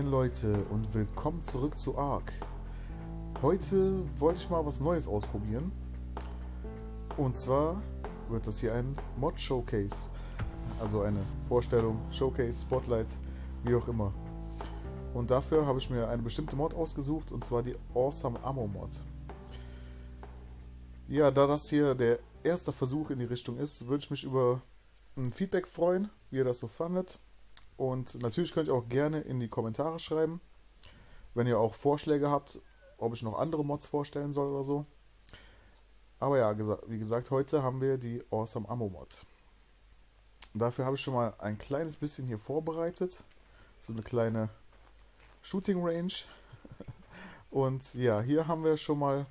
Moin Leute und willkommen zurück zu Ark. Heute wollte ich mal was Neues ausprobieren. Und zwar wird das hier ein Mod-Showcase. Also eine Vorstellung, Showcase, Spotlight, wie auch immer. Und dafür habe ich mir eine bestimmte Mod ausgesucht und zwar die Awesome Ammo Mod. Ja, da das hier der erste Versuch in die Richtung ist, würde ich mich über ein Feedback freuen, wie ihr das so fandet. Und natürlich könnt ihr auch gerne in die Kommentare schreiben, wenn ihr auch Vorschläge habt, ob ich noch andere Mods vorstellen soll oder so. Aber ja, wie gesagt, heute haben wir die Awesome Ammo Mod. Dafür habe ich schon mal ein kleines bisschen hier vorbereitet. So eine kleine Shooting Range. Und ja, hier haben wir schon mal.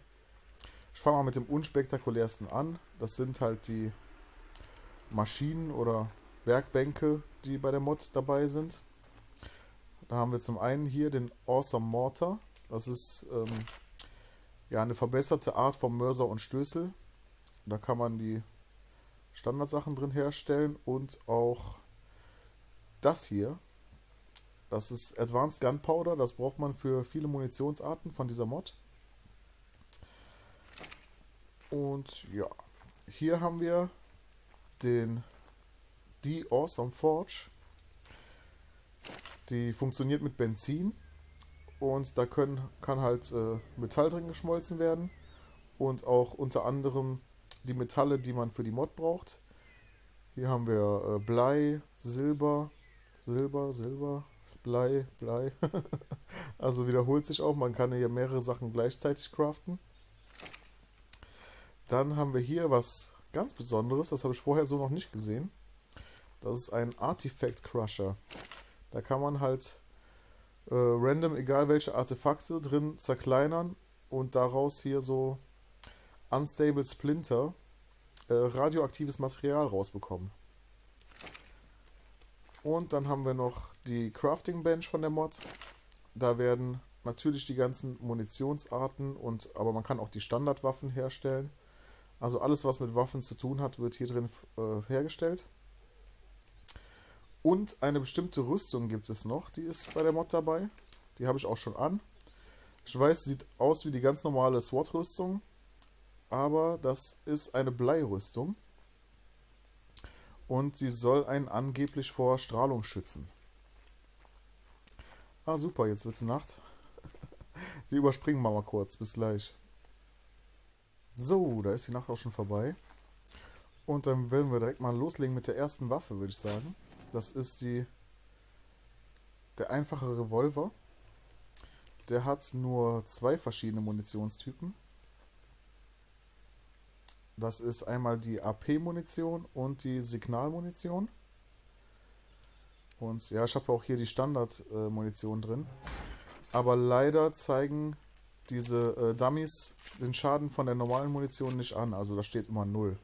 Ich fange mal mit dem unspektakulärsten an. Das sind halt die Maschinen oder Werkbänke, die bei der Mod dabei sind. Da haben wir zum einen hier den Awesome Mortar. Das ist ähm, ja eine verbesserte Art vom Mörser und Stößel. Da kann man die Standardsachen drin herstellen und auch das hier. Das ist Advanced Gunpowder. Das braucht man für viele Munitionsarten von dieser Mod. Und ja, hier haben wir den die Awesome Forge. Die funktioniert mit Benzin und da können, kann halt äh, Metall drin geschmolzen werden und auch unter anderem die Metalle, die man für die Mod braucht. Hier haben wir äh, Blei, Silber, Silber, Silber, Blei, Blei. also wiederholt sich auch, man kann hier mehrere Sachen gleichzeitig craften. Dann haben wir hier was ganz Besonderes, das habe ich vorher so noch nicht gesehen. Das ist ein Artifact Crusher. Da kann man halt äh, random, egal welche Artefakte drin zerkleinern und daraus hier so unstable Splinter, äh, radioaktives Material rausbekommen. Und dann haben wir noch die Crafting Bench von der Mod. Da werden natürlich die ganzen Munitionsarten und aber man kann auch die Standardwaffen herstellen. Also alles, was mit Waffen zu tun hat, wird hier drin äh, hergestellt. Und eine bestimmte Rüstung gibt es noch, die ist bei der Mod dabei. Die habe ich auch schon an. Ich weiß, sieht aus wie die ganz normale SWAT-Rüstung, aber das ist eine Bleirüstung. Und sie soll einen angeblich vor Strahlung schützen. Ah, super, jetzt wird es Nacht. Die überspringen wir mal kurz. Bis gleich. So, da ist die Nacht auch schon vorbei. Und dann werden wir direkt mal loslegen mit der ersten Waffe, würde ich sagen. Das ist die der einfache Revolver. Der hat nur zwei verschiedene Munitionstypen. Das ist einmal die AP-Munition und die Signalmunition. Und ja, ich habe auch hier die Standard-Munition drin. Aber leider zeigen diese äh, Dummies den Schaden von der normalen Munition nicht an. Also da steht immer 0.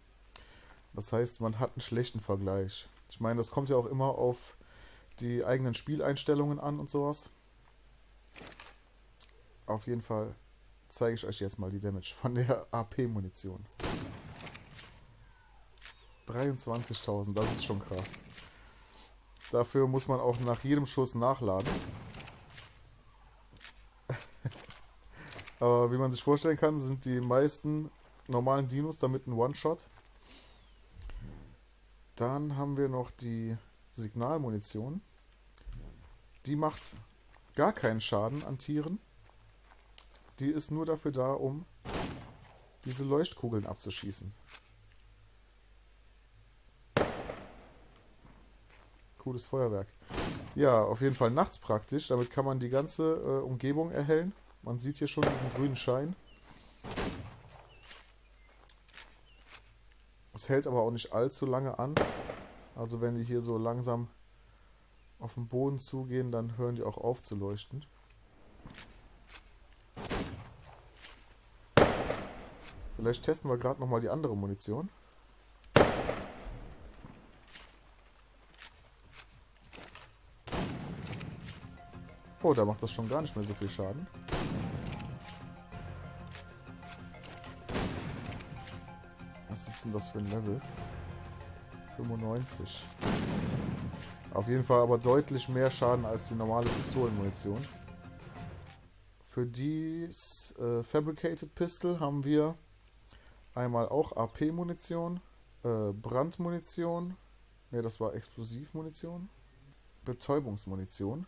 Das heißt, man hat einen schlechten Vergleich. Ich meine, das kommt ja auch immer auf die eigenen Spieleinstellungen an und sowas. Auf jeden Fall zeige ich euch jetzt mal die Damage von der AP-Munition. 23.000, das ist schon krass. Dafür muss man auch nach jedem Schuss nachladen. Aber wie man sich vorstellen kann, sind die meisten normalen Dinos damit ein One-Shot. Dann haben wir noch die Signalmunition. Die macht gar keinen Schaden an Tieren. Die ist nur dafür da, um diese Leuchtkugeln abzuschießen. Cooles Feuerwerk. Ja, auf jeden Fall nachts praktisch. Damit kann man die ganze äh, Umgebung erhellen. Man sieht hier schon diesen grünen Schein. Es hält aber auch nicht allzu lange an. Also wenn die hier so langsam auf den Boden zugehen, dann hören die auch auf zu leuchten. Vielleicht testen wir gerade nochmal die andere Munition. Oh, da macht das schon gar nicht mehr so viel Schaden. Denn das für ein Level? 95. Auf jeden Fall aber deutlich mehr Schaden als die normale Pistolenmunition. Für die äh, Fabricated Pistol haben wir einmal auch AP-Munition, äh, Brandmunition, ne, das war Explosivmunition, Betäubungsmunition.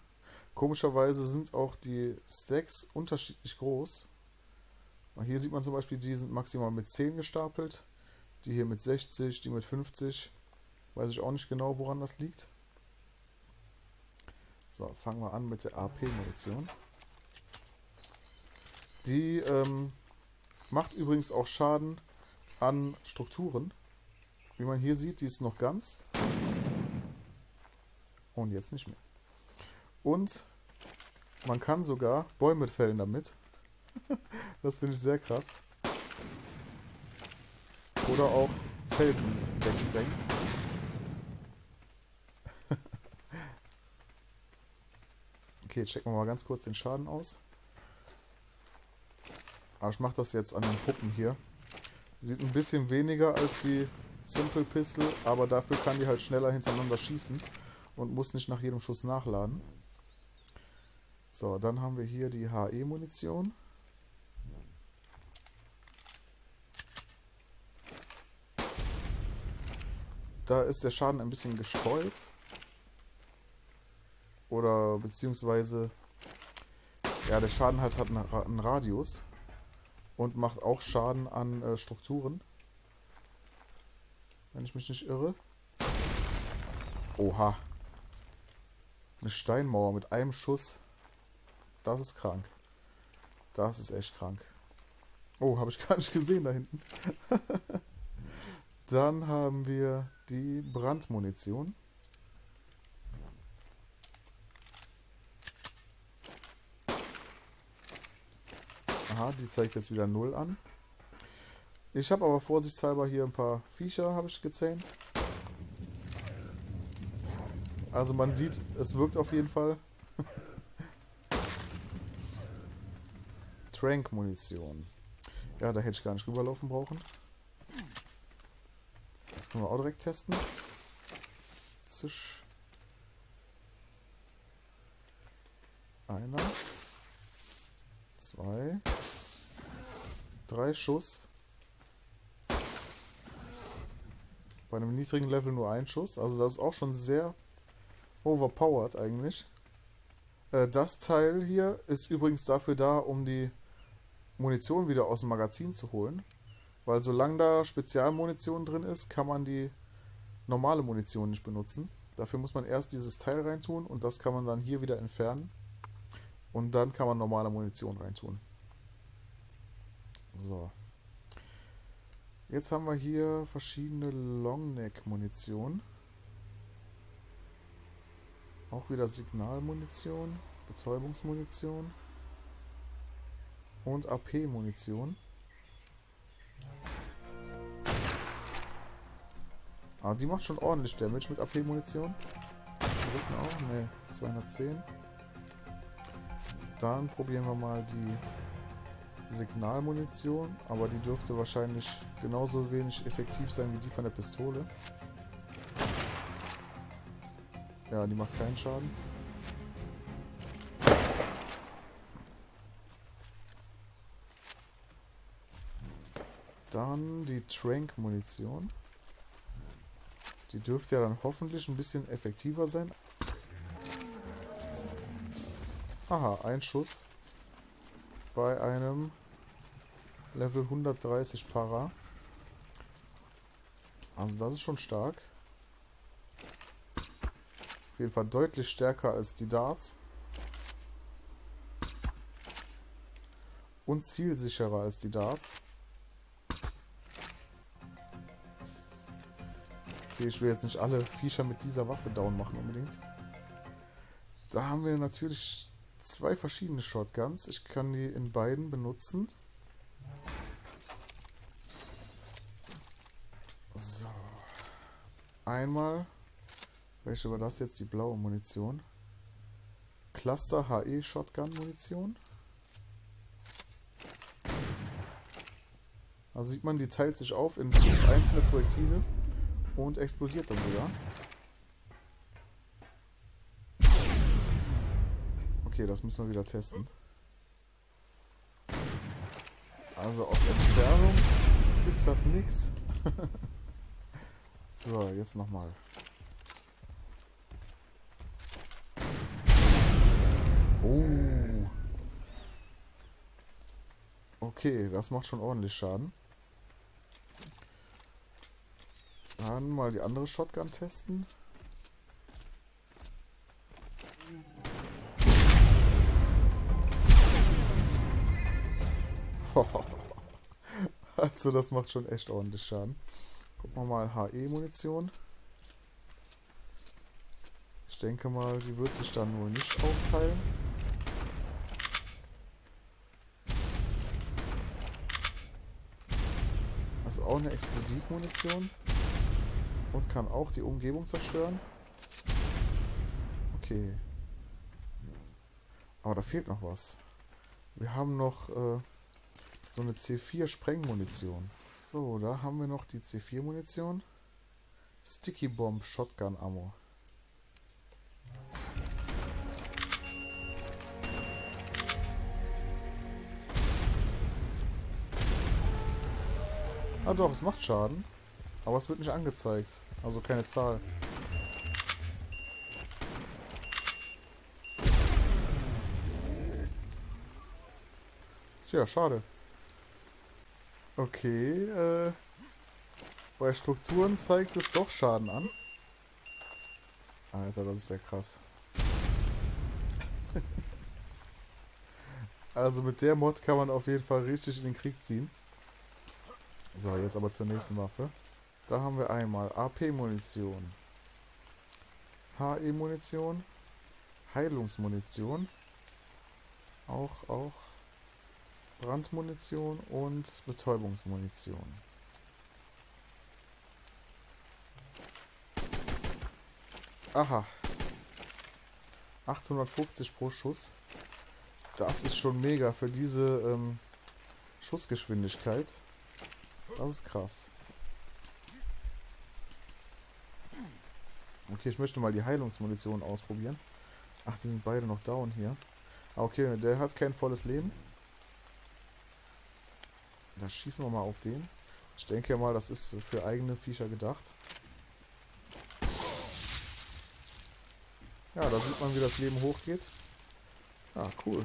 Komischerweise sind auch die Stacks unterschiedlich groß. Hier sieht man zum Beispiel, die sind maximal mit 10 gestapelt, die hier mit 60, die mit 50. Weiß ich auch nicht genau, woran das liegt. So, fangen wir an mit der AP-Munition. Die ähm, macht übrigens auch Schaden an Strukturen. Wie man hier sieht, die ist noch ganz. Und jetzt nicht mehr. Und man kann sogar Bäume fällen damit. das finde ich sehr krass. Oder auch Felsen wegsprengen. okay, checken wir mal ganz kurz den Schaden aus. Aber ich mache das jetzt an den Puppen hier. Sieht ein bisschen weniger als die Simple Pistol, aber dafür kann die halt schneller hintereinander schießen und muss nicht nach jedem Schuss nachladen. So, dann haben wir hier die HE-Munition. Da ist der Schaden ein bisschen gestreut. Oder beziehungsweise, ja, der Schaden halt hat einen Radius und macht auch Schaden an äh, Strukturen. Wenn ich mich nicht irre. Oha. Eine Steinmauer mit einem Schuss. Das ist krank. Das ist echt krank. Oh, habe ich gar nicht gesehen da hinten. Dann haben wir die Brandmunition. Aha, die zeigt jetzt wieder 0 an. Ich habe aber vorsichtshalber hier ein paar Viecher habe ich gezähmt. Also man sieht, es wirkt auf jeden Fall. Trank-Munition. Ja, da hätte ich gar nicht rüberlaufen brauchen. Können wir auch direkt testen. Zisch. Einer. Zwei. Drei Schuss. Bei einem niedrigen Level nur ein Schuss. Also das ist auch schon sehr overpowered eigentlich. Äh, das Teil hier ist übrigens dafür da, um die Munition wieder aus dem Magazin zu holen. Weil solange da Spezialmunition drin ist, kann man die normale Munition nicht benutzen. Dafür muss man erst dieses Teil reintun und das kann man dann hier wieder entfernen. Und dann kann man normale Munition reintun. So. Jetzt haben wir hier verschiedene Longneck-Munition. Auch wieder Signalmunition, Betäubungsmunition und AP-Munition. Ah, die macht schon ordentlich Damage mit AP-Munition. Rücken auch? Ne, 210. Dann probieren wir mal die Signalmunition, aber die dürfte wahrscheinlich genauso wenig effektiv sein wie die von der Pistole. Ja, die macht keinen Schaden. Dann die Trank-Munition. Die dürfte ja dann hoffentlich ein bisschen effektiver sein. Aha, ein Schuss bei einem Level 130 Para. Also das ist schon stark. Auf jeden Fall deutlich stärker als die Darts. Und zielsicherer als die Darts. Ich will jetzt nicht alle Viecher mit dieser Waffe down machen unbedingt. Da haben wir natürlich zwei verschiedene Shotguns. Ich kann die in beiden benutzen. So. Einmal, welche war das jetzt? Die blaue Munition. Cluster HE Shotgun Munition. Also sieht man, die teilt sich auf in einzelne Projektile und explodiert dann sogar. Okay, das müssen wir wieder testen. Also auf Entfernung ist das nix. so, jetzt nochmal. Oh. Okay, das macht schon ordentlich Schaden. Dann mal die andere Shotgun testen. Also das macht schon echt ordentlich Schaden. Gucken wir mal HE-Munition. Ich denke mal, die wird sich dann nur nicht aufteilen. Also auch eine Explosivmunition. Und kann auch die Umgebung zerstören. Okay. Aber da fehlt noch was. Wir haben noch äh, so eine C4-Sprengmunition. So, da haben wir noch die C4-Munition. Sticky Bomb Shotgun Ammo. Ah doch, es macht Schaden. Aber es wird nicht angezeigt. Also keine Zahl. Tja, schade. Okay, äh, bei Strukturen zeigt es doch Schaden an. Alter, das ist ja krass. also mit der Mod kann man auf jeden Fall richtig in den Krieg ziehen. So, jetzt aber zur nächsten Waffe. Da haben wir einmal AP-Munition, HE-Munition, Heilungsmunition, auch, auch Brandmunition und Betäubungsmunition. Aha. 850 pro Schuss. Das ist schon mega für diese ähm, Schussgeschwindigkeit. Das ist krass. Okay, ich möchte mal die Heilungsmunition ausprobieren. Ach, die sind beide noch down hier. Ah, okay, der hat kein volles Leben. Dann schießen wir mal auf den. Ich denke mal, das ist für eigene Viecher gedacht. Ja, da sieht man, wie das Leben hochgeht. Ah, cool.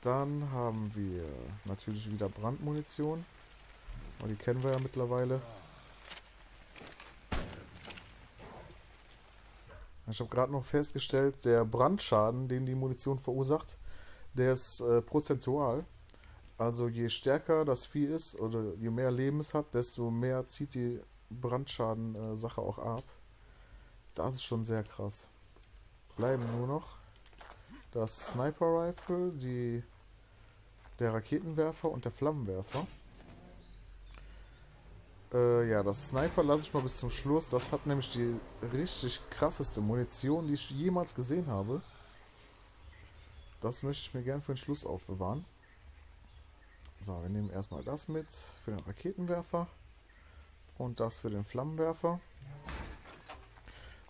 Dann haben wir natürlich wieder Brandmunition. Oh, die kennen wir ja mittlerweile. Ich habe gerade noch festgestellt, der Brandschaden, den die Munition verursacht, der ist äh, prozentual. Also je stärker das Vieh ist oder je mehr Leben es hat, desto mehr zieht die Brandschaden-Sache auch ab. Das ist schon sehr krass. Bleiben nur noch das Sniper Rifle, der Raketenwerfer und der Flammenwerfer. Äh, ja, das Sniper lasse ich mal bis zum Schluss. Das hat nämlich die richtig krasseste Munition, die ich jemals gesehen habe. Das möchte ich mir gern für den Schluss aufbewahren. So, wir nehmen erstmal das mit für den Raketenwerfer und das für den Flammenwerfer.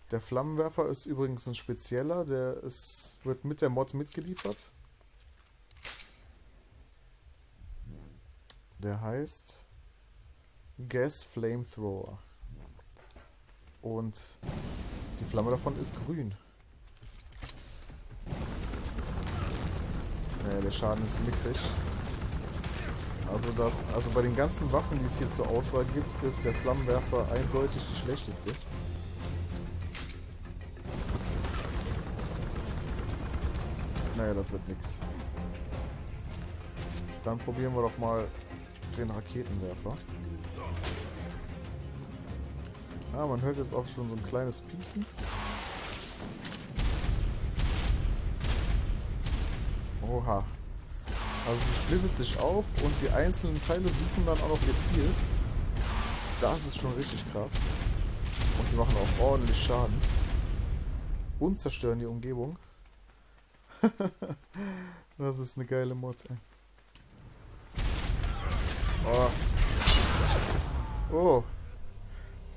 Der Flammenwerfer ist übrigens ein spezieller, der ist, wird mit der Mod mitgeliefert. Der heißt Gas Flamethrower. Und die Flamme davon ist grün. Naja, der Schaden ist mickrig. Also das, also bei den ganzen Waffen, die es hier zur Auswahl gibt, ist der Flammenwerfer eindeutig die schlechteste. Naja, das wird nix. Dann probieren wir doch mal den Raketenwerfer. Ah, man hört jetzt auch schon so ein kleines Piepsen. Oha. Also die splittet sich auf und die einzelnen Teile suchen dann auch noch ihr Ziel. Das ist schon richtig krass. Und die machen auch ordentlich Schaden. Und zerstören die Umgebung. das ist eine geile Mod, ey. Oh. oh.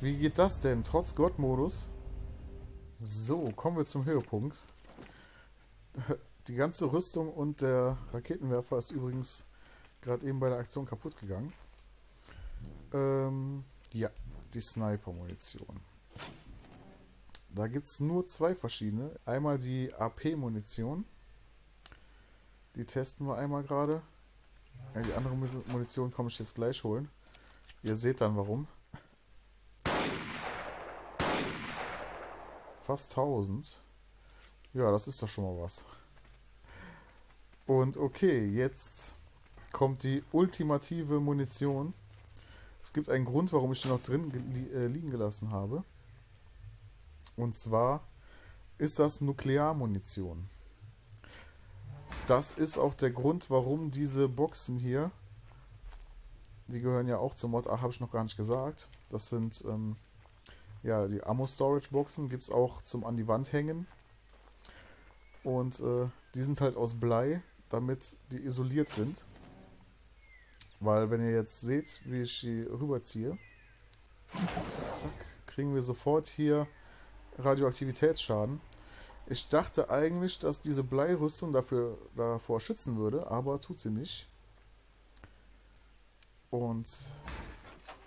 Wie geht das denn? Trotz Gott-Modus? So, kommen wir zum Höhepunkt. Die ganze Rüstung und der Raketenwerfer ist übrigens gerade eben bei der Aktion kaputt gegangen. Ähm, ja, die Sniper-Munition. Da gibt es nur zwei verschiedene. Einmal die AP-Munition. Die testen wir einmal gerade. Ja, die andere Munition komme ich jetzt gleich holen. Ihr seht dann warum. Fast 1000. Ja, das ist doch schon mal was. Und okay, jetzt kommt die ultimative Munition. Es gibt einen Grund, warum ich die noch drin äh, liegen gelassen habe. Und zwar ist das Nuklearmunition. Das ist auch der Grund, warum diese Boxen hier, die gehören ja auch zur Mod, ach, habe ich noch gar nicht gesagt. Das sind ähm, ja die Ammo Storage Boxen, gibt es auch zum an die Wand hängen. Und äh, die sind halt aus Blei, damit die isoliert sind. Weil wenn ihr jetzt seht, wie ich die rüberziehe, zack, kriegen wir sofort hier Radioaktivitätsschaden. Ich dachte eigentlich, dass diese Bleirüstung dafür, davor schützen würde, aber tut sie nicht. Und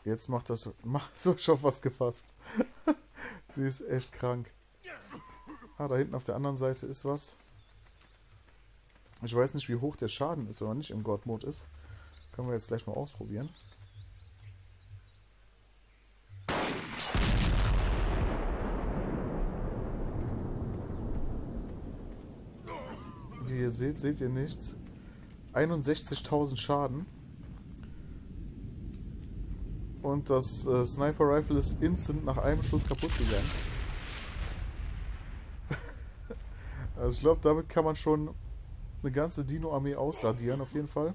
jetzt macht das macht so schon was gefasst. Die ist echt krank. Ah, da hinten auf der anderen Seite ist was. Ich weiß nicht, wie hoch der Schaden ist, wenn man nicht im God-Mode ist. Können wir jetzt gleich mal ausprobieren. Wie ihr seht, seht ihr nichts. 61.000 Schaden. Und das äh, Sniper Rifle ist instant nach einem Schuss kaputt gegangen. also ich glaube, damit kann man schon eine ganze Dino-Armee ausradieren, auf jeden Fall.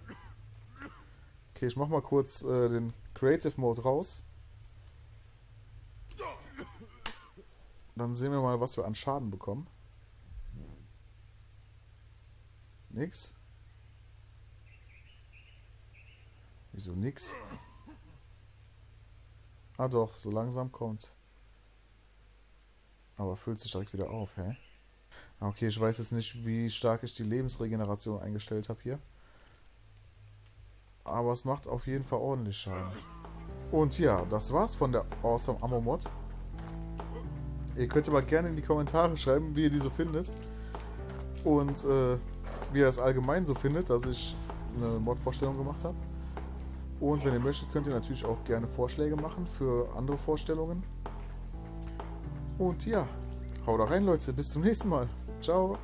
Okay, ich mach mal kurz äh, den Creative Mode raus. Dann sehen wir mal, was wir an Schaden bekommen. Nix. Wieso nix? Ah doch, so langsam kommt. Aber füllt sich direkt wieder auf, hä? Ah, okay, ich weiß jetzt nicht, wie stark ich die Lebensregeneration eingestellt habe hier. Aber es macht auf jeden Fall ordentlich Schaden. Und ja, das war's von der Awesome Ammo Mod. Ihr könnt aber gerne in die Kommentare schreiben, wie ihr die so findet. Und äh, wie ihr das allgemein so findet, dass ich eine Mod-Vorstellung gemacht habe. Und wenn ihr möchtet, könnt ihr natürlich auch gerne Vorschläge machen für andere Vorstellungen. Und ja, haut rein, Leute. Bis zum nächsten Mal. Ciao.